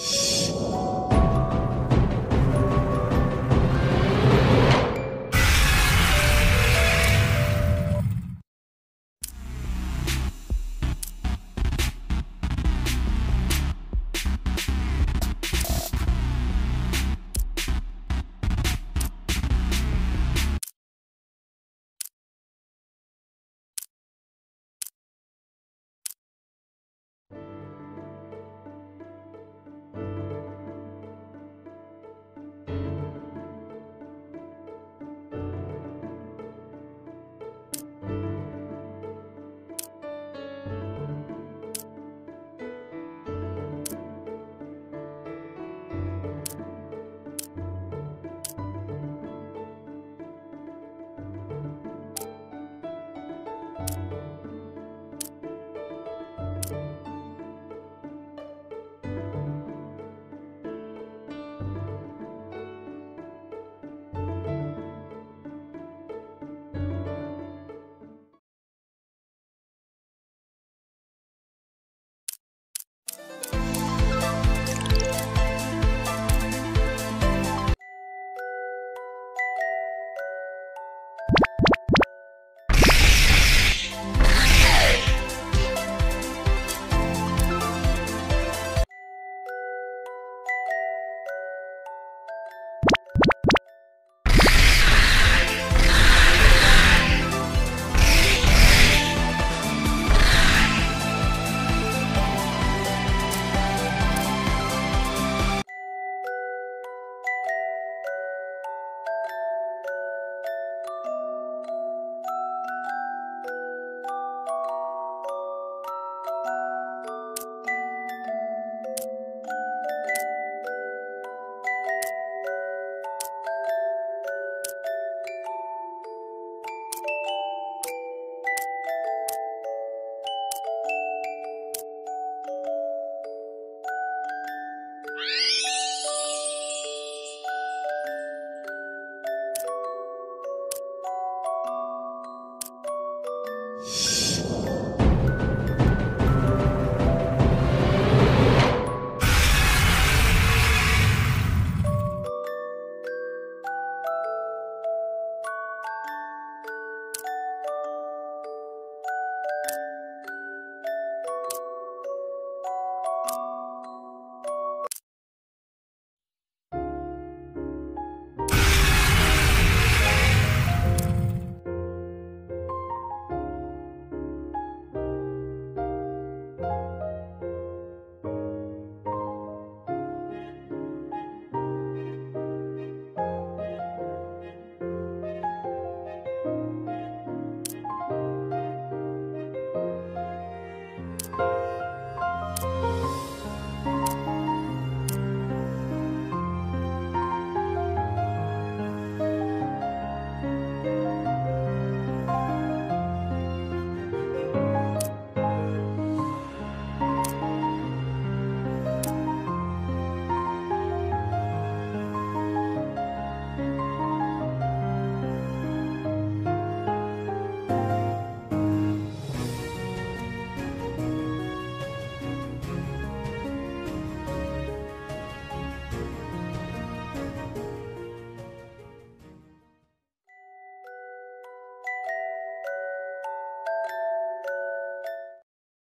you